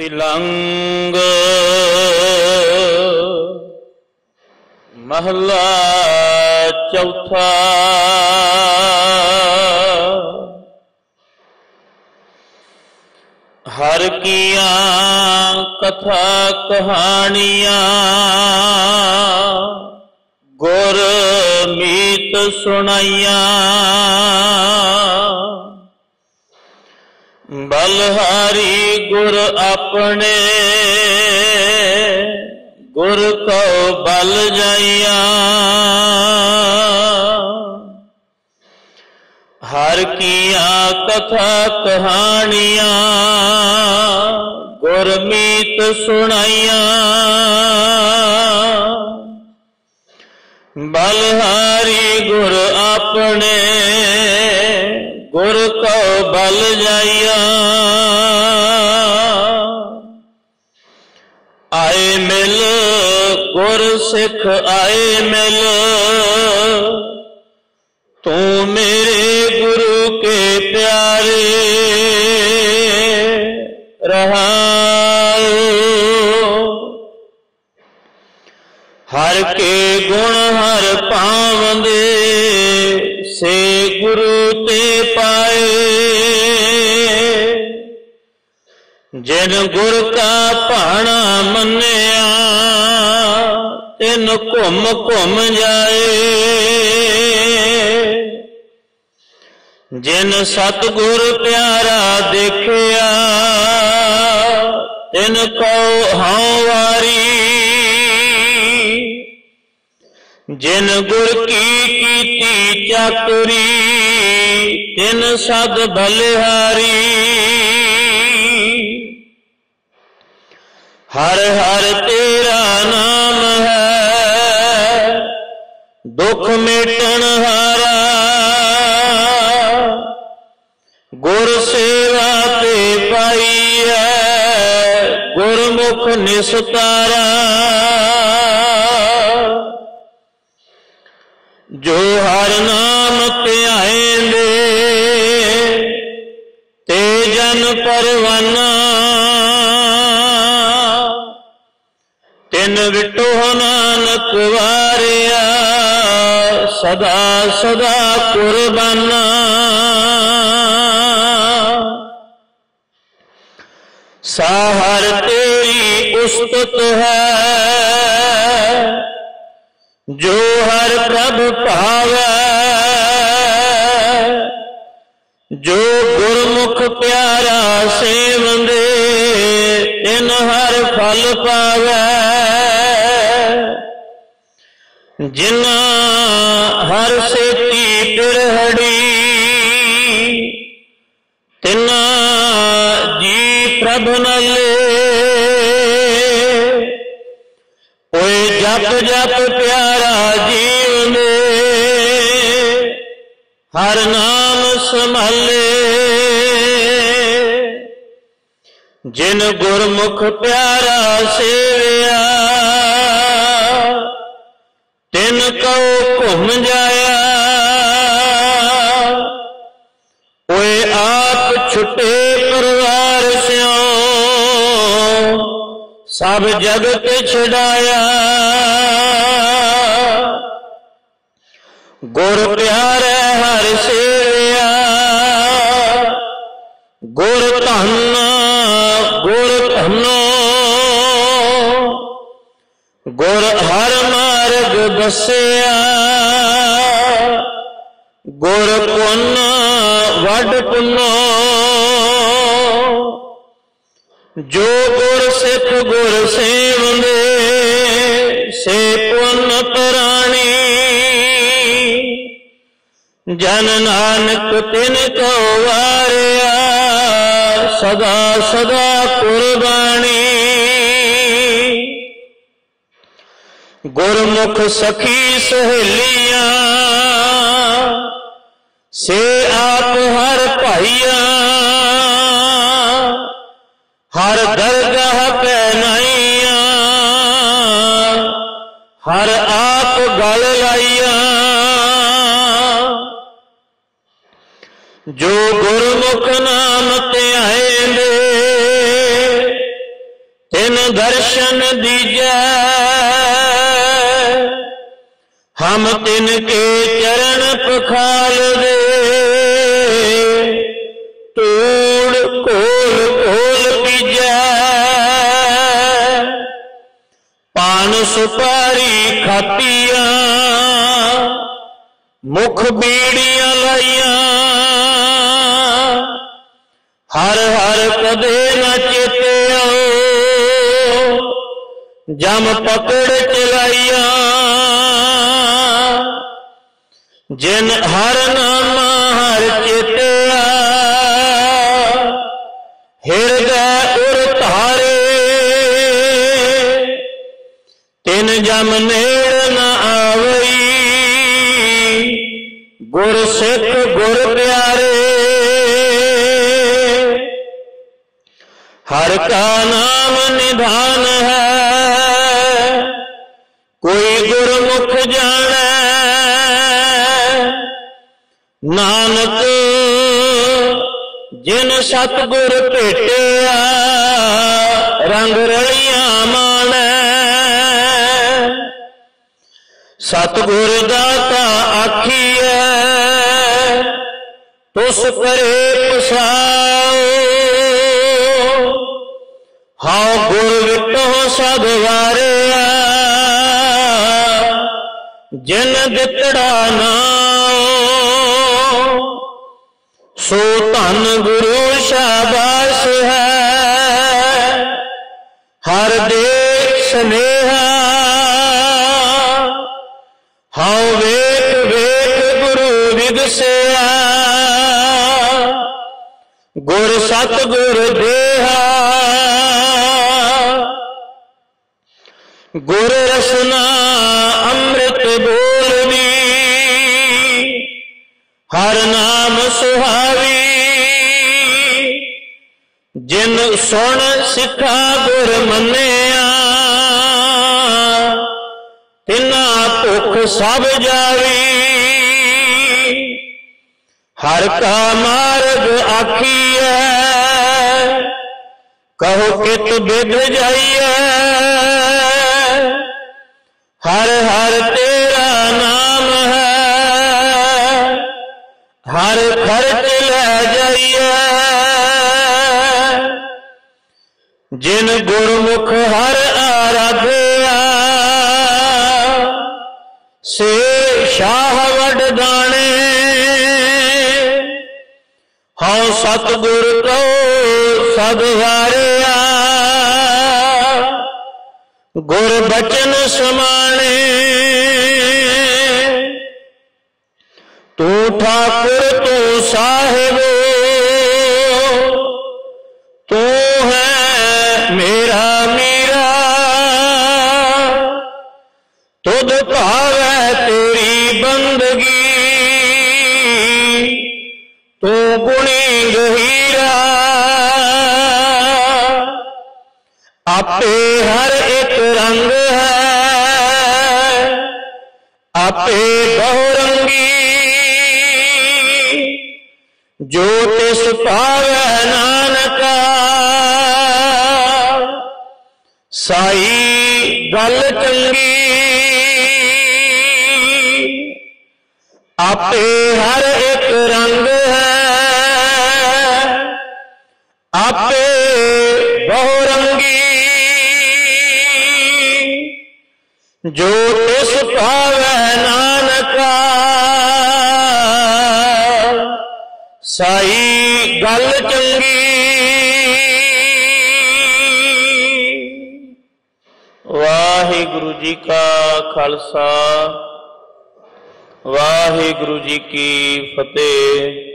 ਤਿਲੰਗ। ਮਹਲਾ ਚੌਥਾ। ਹਰ ਕੀਆਂ ਕਥਾ ਕਹਾਣੀਆਂ। ਗੁਰ ਮੀਤ ਸੁਣਾਈਆਂ। ਬਲਹਾਰੀ ਗੁਰ ਆਪਣੇ, ਗੁਰ ਕੋ ਬਲ ਜਾਈਆਂ। ਹਰ ਕੀਆਂ ਕਥਾ ਕਹਾਣੀਆਂ, ਗੁਰਮੀਤ ਸੁਣਾਈਆਂ। ਬਲਹਾਰੀ ਗੁਰ ਆਪਣੇ ਗੁਰ ਕੋ ਬਲ ਜਾਈਆ। ਆਏ ਮਿਲ ਗੁਰ ਸਿੱਖ ਆਏ ਮਿਲ ਜਿਨ ਗੁਰ ਕਾ ਭਾਣਾ ਮੰਨਿਆ, ਤਿਨ ਘੁੰਮ ਘੁੰਮ ਜਾਏ। ਜਿਨ ਸਤਗੁਰ ਪਿਆਰਾ ਦੇਖਿਆ, ਤਿਨ ਕੋ ਹਉ ਵਾਰੀ। ਜਿਨ ਗੁਰ ਕੀ ਕੀਤੀ ਚਾਤਰੀ ਤਿਨ ਸਦ ਬਲਿਹਾਰੀ। ਹਰ ਹਰ ਤੇਰਾ ਨਾਮ ਹੈ। ਦੁੱਖ ਮਿਟਣ ਹਾਰਾ। ਗੁਰ ਸੇਵਾ ਤੇ ਪਾਈ ਹੈ। ਗੁਰਮੁਖ ਨਿਸਤਾਰਾ। ਜੋ ਹਰ ਨਾਮ ਧਿਆਏਂਦੇ, ਤੇ ਜਨ ਪਰਵਾਨਾ ਨਾਨਕ ਵਾਰਿਆ, ਸਦਾ ਸਦਾ ਕੁਰਬਾਨਾ। ਸਾਹਰ ਤੇਰੀ ਉਸਤਤ ਹੈ, ਜੋ ਹਰ ਪ੍ਰਭ ਭਾਵੈ। ਜੋ ਗੁਰਮੁਖ ਪਿਆਰਾ ਸੇਵੰਦੇ ਤਿਨ ਹਰ ਫਲ ਪਾਵੈ। ਜਿਨਾ ਹਰ ਸੇਤੀ ਪਿਰਹੜੀ ਤਿਨਾ ਜੀ ਪ੍ਰਭ ਨਲੇ। ਓਏ ਜਪ ਜਪ ਪਿਆਰਾ ਜੀਵ ਨੇ ਹਰ ਨਾਮ ਸੰਭਾਲੇ। ਜਿਨ ਗੁਰਮੁਖ ਪਿਆਰਾ ਸੇਵਿਆ ਕਉ ਜਾਇਆ ਓਏ ਆਪ ਛੁੱਟੇ ਪਰਵਾਰ ਸਿਓ ਸਭ ਜਗਤ ਛਡਾਇਆ। ਗੁਰ ਪਿਆਰੇ ਹਰ ਸੇਵਿਆ, ਗੁਰ ਧੰਨ, ਗੁਰ ਧੰਨੋ। ਗੁਰ ਹਰ ਮਾਰਗ ਬਸਿਆ। ਗੁਰ ਪੁੰਨ, ਵੱਡ ਪੁੰਨੋ। ਜੋ ਗੁਰ ਸਿੱਖ ਗੁਰ ਸੇਵੰਦੇ, ਸੇ ਪੁੰਨ ਪ੍ਰਾਣੀ। ਜਨ ਨਾਨਕ ਤਿਨ ਕੋ ਵਾਰਿਆ, ਸਦਾ ਸਦਾ ਕੁਰਬਾਨੀ। ਗੁਰਮੁਖ ਸਖੀ ਸਹੇਲੀਆਂ ਸੇ ਆਪ ਹਰ ਭਾਈਆ, ਹਰ ਦਰਗਾਹ ਪੈਨਾਈਆਂ ਹਰ ਆਪ ਗਲ ਲਾਈਆਂ। ਜੋ ਗੁਰਮੁਖ ਨਾਮ ਧਿਆਏਂਦੇ ਦਰਸ਼ਨ ਦੀਜੈ ਹਮ ਤਿਨ ਕੇ ਚਰਨ ਪਖਾਲ ਦੇ। ਤੂੜ ਕੋਲ ਕੋਲ ਪੀਜੈ ਪਾਨ ਸੁਪਾਰੀ ਖਾਤੀਆਂ, ਮੁਖ ਬੀੜੀਆਂ ਲਾਈਆਂ। ਹਰ ਹਰ ਕਦੇ ਨਾ ਚੇਤਿਆ ਜਮ ਪਕੜ ਚਲਾਈਆਂ। ਜਿਨ ਹਰ ਨਾਮ ਹਰ ਚਿਤਿਆ ਹਿਰਦੈ ਉਰ ਧਾਰੇ। ਤਿਨ ਜਮ ਨੇੜ ਨ ਆਵਈ, ਗੁਰ ਸਿੱਖ ਗੁਰ ਪਿਆਰੇ। ਹਰ ਕਾ ਨਾਮ ਨਿਧਾਨ ਨਾਨਕ, ਜਿਨ ਸਤਗੁਰ ਭੇਟਿਆ, ਰੰਗ ਰਲੀਆਂ ਮਾਣੈ। ਸਤਗੁਰ ਦਾਤਾ ਆਖੀਐ, ਤੁਸ ਕਰੇ ਪਸਾਓ। ਹਉ ਗੁਰ ਵਿਟੋ ਸਦ ਵਾਰਿਆ, ਜਿਨ ਦਿੱਤੜਾ ਨਾਉ ਗੁਰੂ ਸ਼ਾਬਾਸ਼ ਹੈ। ਹਰ ਦੇ ਸਨੇਹਾ। ਹਉ ਵੇਖ ਵੇਖ ਗੁਰੂ ਵਿਗਸਿਆ ਗੁਰ ਸਤ ਗੁਰ ਦੇਹਾ। ਗੁਰ ਰਸਨਾ ਅੰਮ੍ਰਿਤ ਬੋਲਦੀ ਹਰ ਨਾਮ ਸੁਹਾਵੀ। ਜਿਨ ਸੁਣ ਸਿੱਖਾ ਗੁਰ ਮੰਨਿਆ, ਤਿਨਾ ਭੁਖ ਸਭ ਜਾਵੀ। ਹਰ ਕਾ ਮਾਰਗ ਆਖੀਐ, ਕਹੋ ਕਿਤ ਬਿਧ ਜਾਈਐ। ਹਰ ਹਰ ਸ਼ਾਹ ਵਡ ਦਾਣੇ ਹਉ ਸਤਿਗੁਰ ਕੋ ਸਦ ਵਾਰਿਆ ਗੁਰ ਬਚਨ ਸਮਾਣੇ। ਤੂੰ ਠਾਕੁਰ ਤੂੰ ਸਾਹਿਬ ਆਪੇ ਹਰ ਇੱਕ ਰੰਗ ਹੈ। ਆਪੇ ਬਹੁ ਰੰਗੀ ਜੋ ਤਿਸ ਪਾਵੈ ਨਾਨਕਾ। ਸਾਈ ਗੱਲ ਚੰਗੀ। ਆਪੇ ਹਰ ਇੱਕ ਰੰਗ ਹੈ। ਆਪੇ ਬਹੁ ਜੋ ਤਿਸ ਪਾਵੈ ਨਾਨਕਾ, ਸਾਈ ਗੱਲ ਚੰਗੀ। ਵਾਹਿਗੁਰੂ ਜੀ ਕਾ ਖਾਲਸਾ, ਵਾਹਿਗੁਰੂ ਜੀ ਕੀ ਫਤਿਹ।